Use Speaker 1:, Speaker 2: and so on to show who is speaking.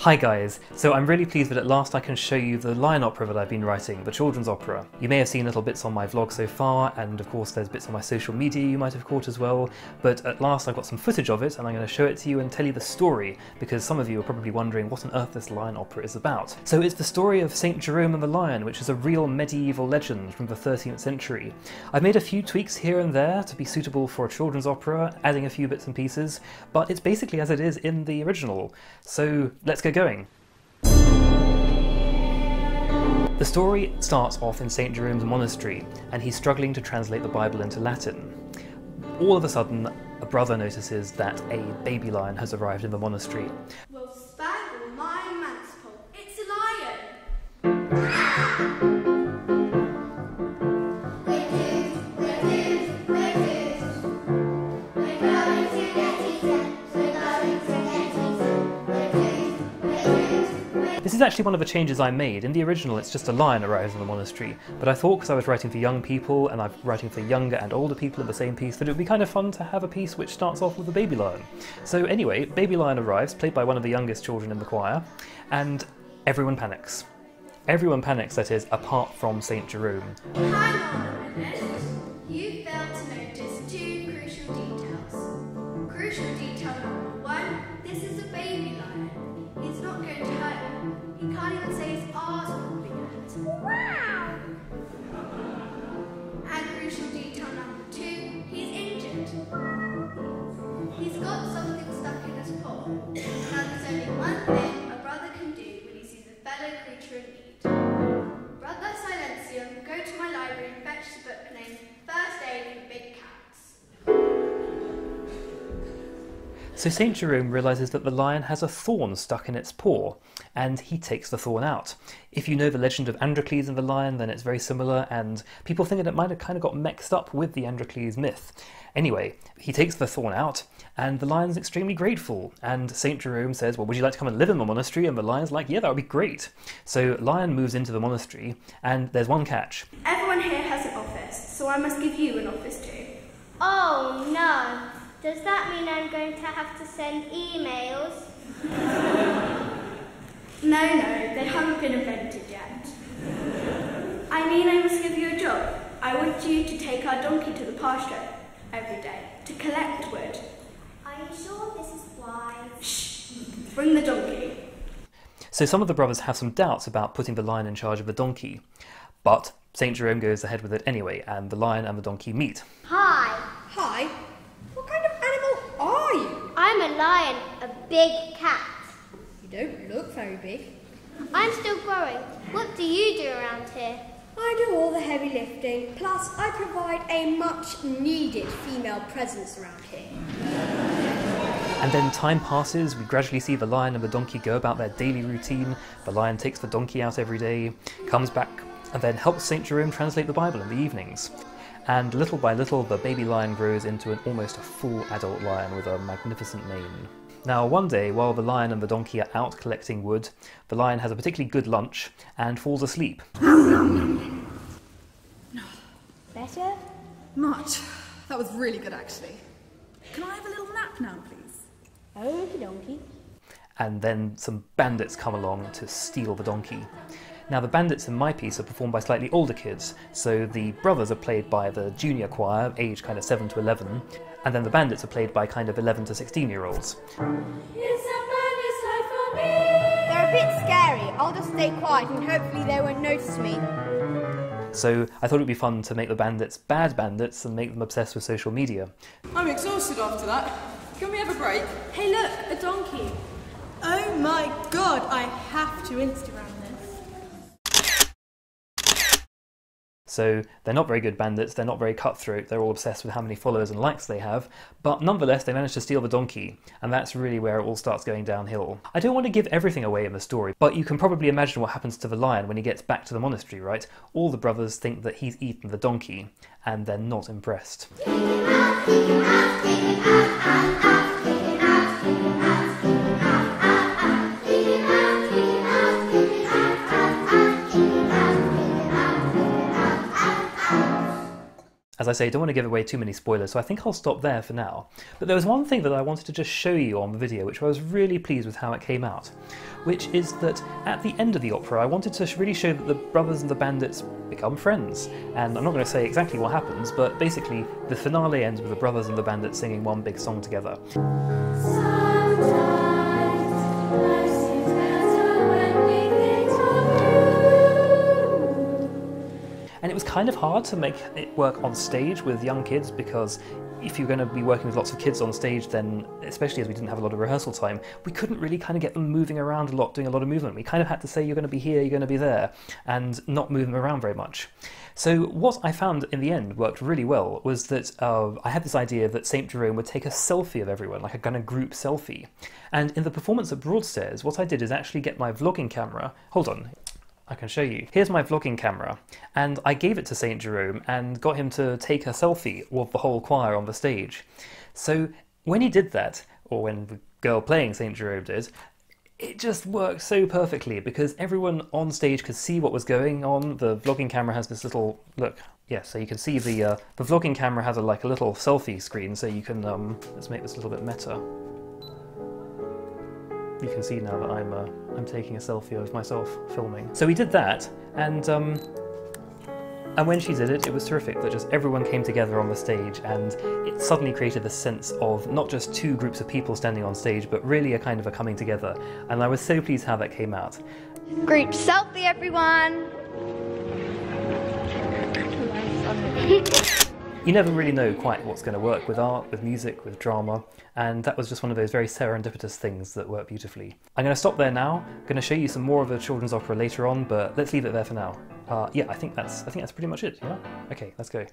Speaker 1: Hi guys, so I'm really pleased that at last I can show you the lion opera that I've been writing, the children's opera. You may have seen little bits on my vlog so far, and of course there's bits on my social media you might have caught as well, but at last I've got some footage of it and I'm going to show it to you and tell you the story, because some of you are probably wondering what on earth this lion opera is about. So it's the story of St. Jerome and the Lion, which is a real medieval legend from the 13th century. I've made a few tweaks here and there to be suitable for a children's opera, adding a few bits and pieces, but it's basically as it is in the original. So let's going. The story starts off in St. Jerome's monastery, and he's struggling to translate the Bible into Latin. All of a sudden, a brother notices that a baby lion has arrived in the monastery.
Speaker 2: Well, spangle my manspole. It's a lion.
Speaker 1: Is actually one of the changes I made. In the original, it's just a lion arrives in the monastery, but I thought because I was writing for young people and I'm writing for younger and older people in the same piece, that it would be kind of fun to have a piece which starts off with a baby lion. So anyway, baby lion arrives, played by one of the youngest children in the choir, and everyone panics. Everyone panics, that is, apart from St. Jerome.
Speaker 2: You failed to notice two crucial details. Crucial detail number one, this is a baby lion. He's not going to hurt He can't even say his R's properly yet. Wow! And crucial detail number two, he's injured. He's got something stuck in his paw. Now there's only one thing a brother can do when he sees a fellow creature in need. Brother Silentium, go to my library and fetch the book named First Aid for Big Cats.
Speaker 1: So St. Jerome realizes that the lion has a thorn stuck in its paw, and he takes the thorn out. If you know the legend of Androcles and the lion, then it's very similar, and people think that it might have kind of got mixed up with the Androcles myth. Anyway, he takes the thorn out, and the lion's extremely grateful. And St. Jerome says, Well, would you like to come and live in the monastery? And the lion's like, Yeah, that would be great. So Lion moves into the monastery, and there's one catch.
Speaker 2: Everyone here has an office, so I must give you an office too.
Speaker 3: Oh no. Does that mean I'm going to have to send emails?
Speaker 2: No, no, they haven't been invented yet. I mean, I must give you a job. I want you to take our donkey to the pasture every day to collect wood.
Speaker 3: Are you sure this is wise?
Speaker 2: Shh! Bring the donkey.
Speaker 1: So some of the brothers have some doubts about putting the lion in charge of the donkey. But St. Jerome goes ahead with it anyway, and the lion and the donkey meet.
Speaker 3: Hi.
Speaker 4: Hi. What kind of animal are you?
Speaker 3: I'm a lion, a big cat.
Speaker 4: You don't look very big.
Speaker 3: I'm still growing. What do you do around here?
Speaker 4: I do all the heavy lifting, plus I provide a much needed female presence around here.
Speaker 1: And then time passes, we gradually see the lion and the donkey go about their daily routine. The lion takes the donkey out every day, comes back, and then helps St. Jerome translate the Bible in the evenings. And little by little, the baby lion grows into an almost a full adult lion with a magnificent mane. Now, one day, while the lion and the donkey are out collecting wood, the lion has a particularly good lunch and falls asleep.
Speaker 3: Better?
Speaker 5: Much. That was really good, actually. Can I have a little nap now, please?
Speaker 3: Okie donkey.
Speaker 1: and then some bandits come along to steal the donkey. Now, the bandits in my piece are performed by slightly older kids, so the brothers are played by the junior choir, age kind of 7 to 11, and then the bandits are played by kind of 11 to 16 year olds.
Speaker 4: They're a bit scary. I'll just stay quiet and hopefully they won't notice me.
Speaker 1: So I thought it would be fun to make the bandits bad bandits and make them obsessed with social media.
Speaker 5: I'm exhausted after that. Can we have a break?
Speaker 2: Hey, look, a donkey.
Speaker 4: Oh my god, I have to Instagram
Speaker 1: So they're not very good bandits, they're not very cutthroat, they're all obsessed with how many followers and likes they have, but nonetheless they manage to steal the donkey, and that's really where it all starts going downhill. I don't want to give everything away in the story, but you can probably imagine what happens to the lion when he gets back to the monastery, right? All the brothers think that he's eaten the donkey, and they're not impressed. As I say, I don't want to give away too many spoilers, so I think I'll stop there for now. But there was one thing that I wanted to just show you on the video, which I was really pleased with how it came out, which is that at the end of the opera, I wanted to really show that the brothers and the bandits become friends. And I'm not going to say exactly what happens, but basically the finale ends with the brothers and the bandits singing one big song together. Kind of hard to make it work on stage with young kids because if you're going to be working with lots of kids on stage, then especially as we didn't have a lot of rehearsal time, we couldn't really kind of get them moving around a lot, doing a lot of movement. We kind of had to say, you're going to be here, you're going to be there, and not move them around very much. So, what I found in the end worked really well was that uh, I had this idea that St. Jerome would take a selfie of everyone, like a kind of group selfie. And in the performance at Broadstairs, what I did is actually get my vlogging camera. Hold on, I can show you. Here's my vlogging camera, and I gave it to St. Jerome and got him to take a selfie of the whole choir on the stage. So when he did that, or when the girl playing St. Jerome did, it just worked so perfectly because everyone on stage could see what was going on. The vlogging camera has this little look. Yeah, so you can see the uh, the vlogging camera has a, like a little selfie screen, so you can um, let's make this a little bit meta. You can see now that I'm uh, I'm taking a selfie of myself filming. So we did that, and um, and when she did it, it was terrific that just everyone came together on the stage and it suddenly created this sense of not just two groups of people standing on stage, but really a kind of a coming together. And I was so pleased how that came out.
Speaker 2: Group selfie, everyone.
Speaker 1: You never really know quite what's going to work with art, with music, with drama, and that was just one of those very serendipitous things that work beautifully. I'm going to stop there now. I'm going to show you some more of the children's opera later on, but let's leave it there for now. Uh, yeah, I think that's I think that's pretty much it. Yeah. Okay, let's go.